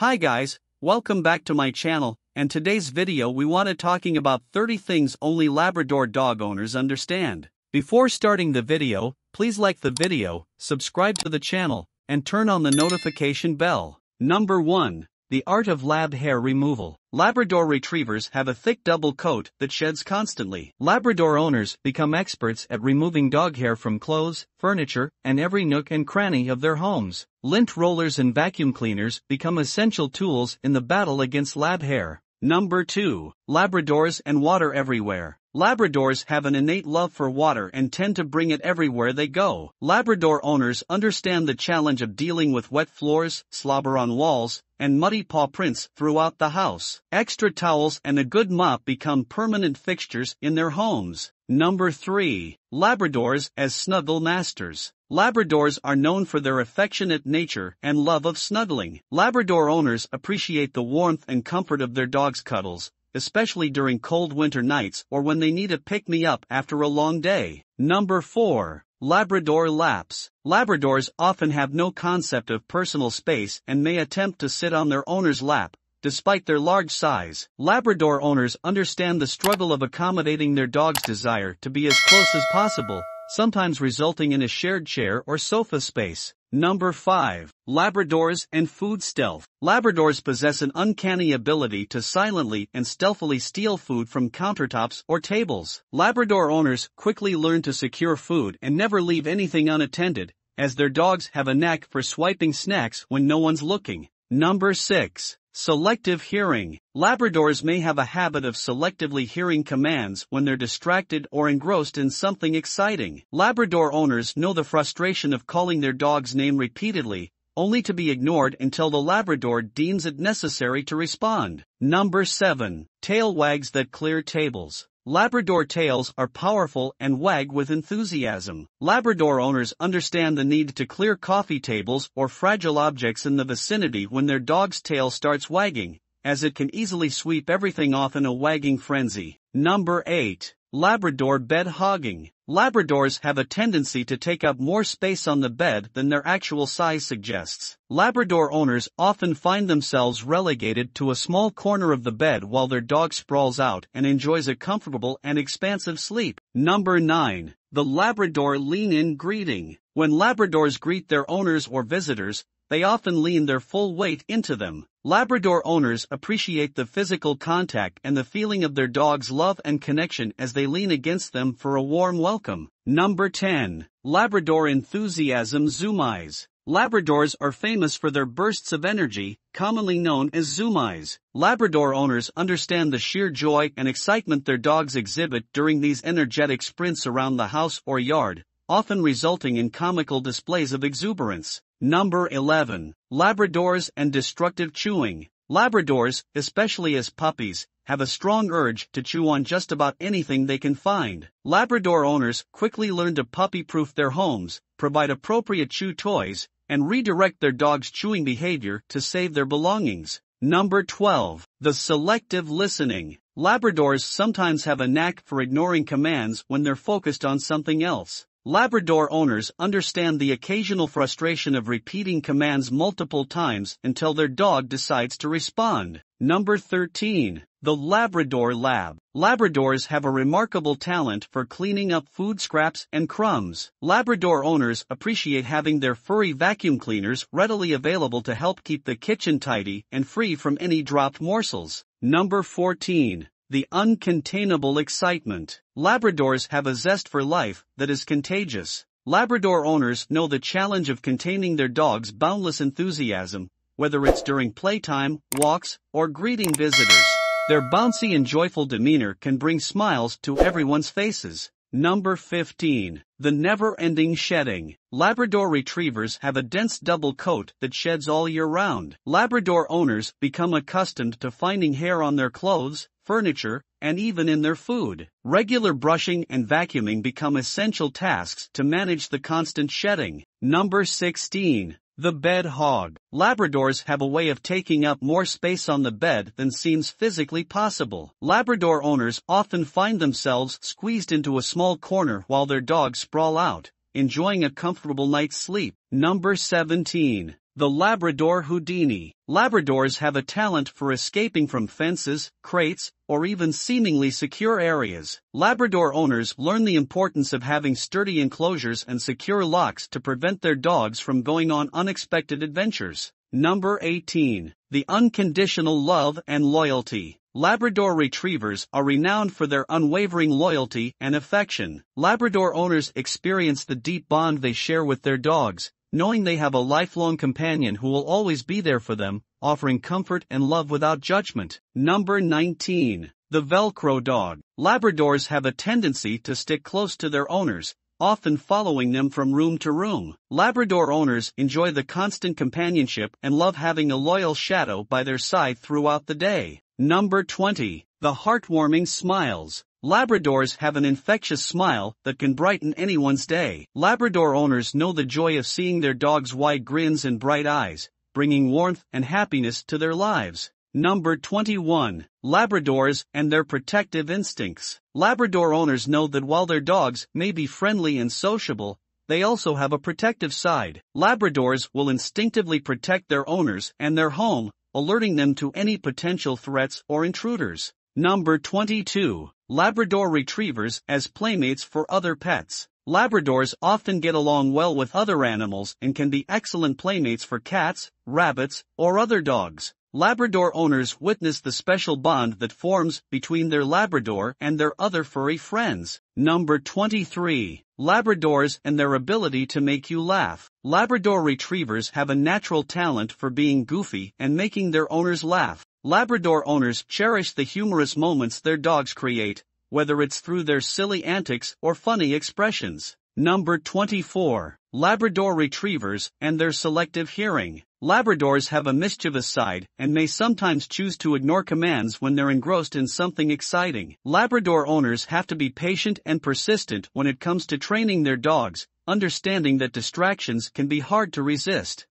Hi guys, welcome back to my channel, and today's video we wanted talking about 30 things only Labrador dog owners understand. Before starting the video, please like the video, subscribe to the channel, and turn on the notification bell. Number 1. The art of lab hair removal. Labrador retrievers have a thick double coat that sheds constantly. Labrador owners become experts at removing dog hair from clothes, furniture, and every nook and cranny of their homes. Lint rollers and vacuum cleaners become essential tools in the battle against lab hair. Number 2. Labradors and water everywhere. Labradors have an innate love for water and tend to bring it everywhere they go. Labrador owners understand the challenge of dealing with wet floors, slobber on walls, and muddy paw prints throughout the house. Extra towels and a good mop become permanent fixtures in their homes. Number 3. Labradors as snuggle masters. Labradors are known for their affectionate nature and love of snuggling. Labrador owners appreciate the warmth and comfort of their dog's cuddles, especially during cold winter nights or when they need a pick me up after a long day. Number 4. Labrador laps. Labradors often have no concept of personal space and may attempt to sit on their owner's lap. Despite their large size, Labrador owners understand the struggle of accommodating their dog's desire to be as close as possible, sometimes resulting in a shared chair or sofa space. Number 5. Labradors and food stealth. Labradors possess an uncanny ability to silently and stealthily steal food from countertops or tables. Labrador owners quickly learn to secure food and never leave anything unattended, as their dogs have a knack for swiping snacks when no one's looking. Number 6. Selective hearing. Labradors may have a habit of selectively hearing commands when they're distracted or engrossed in something exciting. Labrador owners know the frustration of calling their dog's name repeatedly, only to be ignored until the Labrador deems it necessary to respond. Number 7. Tail wags that clear tables. Labrador tails are powerful and wag with enthusiasm. Labrador owners understand the need to clear coffee tables or fragile objects in the vicinity when their dog's tail starts wagging, as it can easily sweep everything off in a wagging frenzy. Number 8. Labrador bed hogging. Labradors have a tendency to take up more space on the bed than their actual size suggests. Labrador owners often find themselves relegated to a small corner of the bed while their dog sprawls out and enjoys a comfortable and expansive sleep. Number 9. The Labrador lean-in greeting. When Labradors greet their owners or visitors, they often lean their full weight into them. Labrador owners appreciate the physical contact and the feeling of their dog's love and connection as they lean against them for a warm welcome. Number 10. Labrador Enthusiasm Zoomies. Labradors are famous for their bursts of energy, commonly known as zoomies. Labrador owners understand the sheer joy and excitement their dogs exhibit during these energetic sprints around the house or yard, often resulting in comical displays of exuberance. Number 11. Labradors and destructive chewing. Labradors, especially as puppies, have a strong urge to chew on just about anything they can find. Labrador owners quickly learn to puppy-proof their homes, provide appropriate chew toys, and redirect their dog's chewing behavior to save their belongings. Number 12. The selective listening. Labradors sometimes have a knack for ignoring commands when they're focused on something else. Labrador owners understand the occasional frustration of repeating commands multiple times until their dog decides to respond. Number 13. The Labrador Lab. Labradors have a remarkable talent for cleaning up food scraps and crumbs. Labrador owners appreciate having their furry vacuum cleaners readily available to help keep the kitchen tidy and free from any dropped morsels. Number 14. The uncontainable excitement. Labradors have a zest for life that is contagious. Labrador owners know the challenge of containing their dog's boundless enthusiasm, whether it's during playtime, walks, or greeting visitors. Their bouncy and joyful demeanor can bring smiles to everyone's faces. Number 15. The never-ending shedding. Labrador retrievers have a dense double coat that sheds all year round. Labrador owners become accustomed to finding hair on their clothes, furniture, and even in their food. Regular brushing and vacuuming become essential tasks to manage the constant shedding. Number 16. The bed hog. Labradors have a way of taking up more space on the bed than seems physically possible. Labrador owners often find themselves squeezed into a small corner while their dogs sprawl out, enjoying a comfortable night's sleep. Number 17. The Labrador Houdini. Labradors have a talent for escaping from fences, crates, or even seemingly secure areas. Labrador owners learn the importance of having sturdy enclosures and secure locks to prevent their dogs from going on unexpected adventures. Number 18. The unconditional love and loyalty. Labrador retrievers are renowned for their unwavering loyalty and affection. Labrador owners experience the deep bond they share with their dogs, knowing they have a lifelong companion who will always be there for them, offering comfort and love without judgment. Number 19. The Velcro Dog. Labradors have a tendency to stick close to their owners, often following them from room to room. Labrador owners enjoy the constant companionship and love having a loyal shadow by their side throughout the day. Number 20. The heartwarming smiles. Labradors have an infectious smile that can brighten anyone's day. Labrador owners know the joy of seeing their dog's wide grins and bright eyes, bringing warmth and happiness to their lives. Number 21. Labradors and their protective instincts. Labrador owners know that while their dogs may be friendly and sociable, they also have a protective side. Labradors will instinctively protect their owners and their home, alerting them to any potential threats or intruders. Number 22. Labrador Retrievers as playmates for other pets. Labradors often get along well with other animals and can be excellent playmates for cats, rabbits, or other dogs. Labrador owners witness the special bond that forms between their Labrador and their other furry friends. Number 23. Labradors and their ability to make you laugh. Labrador retrievers have a natural talent for being goofy and making their owners laugh. Labrador owners cherish the humorous moments their dogs create, whether it's through their silly antics or funny expressions. Number 24. Labrador Retrievers and their selective hearing. Labradors have a mischievous side and may sometimes choose to ignore commands when they're engrossed in something exciting. Labrador owners have to be patient and persistent when it comes to training their dogs, understanding that distractions can be hard to resist.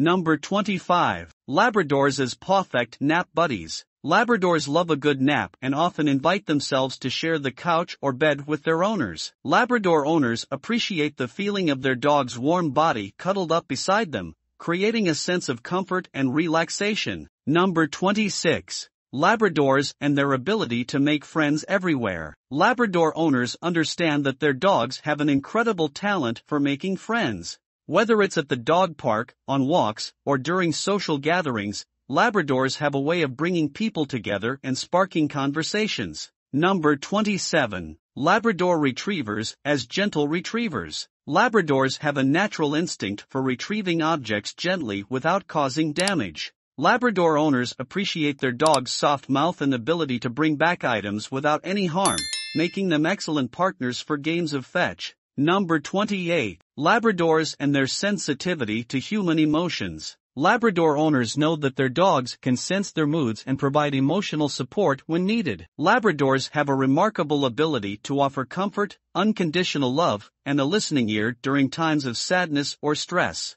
Number 25. Labradors as perfect nap buddies. Labradors love a good nap and often invite themselves to share the couch or bed with their owners. Labrador owners appreciate the feeling of their dog's warm body cuddled up beside them, creating a sense of comfort and relaxation. Number 26. Labradors and their ability to make friends everywhere. Labrador owners understand that their dogs have an incredible talent for making friends. Whether it's at the dog park, on walks, or during social gatherings, Labradors have a way of bringing people together and sparking conversations. Number 27. Labrador Retrievers as gentle retrievers. Labradors have a natural instinct for retrieving objects gently without causing damage. Labrador owners appreciate their dog's soft mouth and ability to bring back items without any harm, making them excellent partners for games of fetch. Number 28. Labradors and their sensitivity to human emotions. Labrador owners know that their dogs can sense their moods and provide emotional support when needed. Labradors have a remarkable ability to offer comfort, unconditional love, and a listening ear during times of sadness or stress.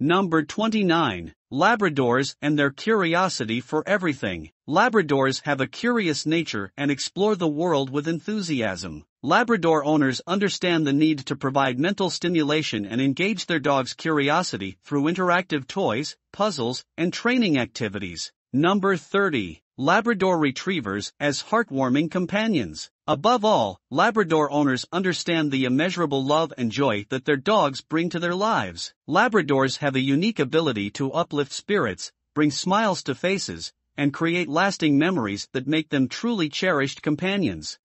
Number 29. Labradors and their curiosity for everything. Labradors have a curious nature and explore the world with enthusiasm. Labrador owners understand the need to provide mental stimulation and engage their dog's curiosity through interactive toys, puzzles, and training activities. Number 30. Labrador Retrievers as heartwarming companions. Above all, Labrador owners understand the immeasurable love and joy that their dogs bring to their lives. Labradors have a unique ability to uplift spirits, bring smiles to faces, and create lasting memories that make them truly cherished companions.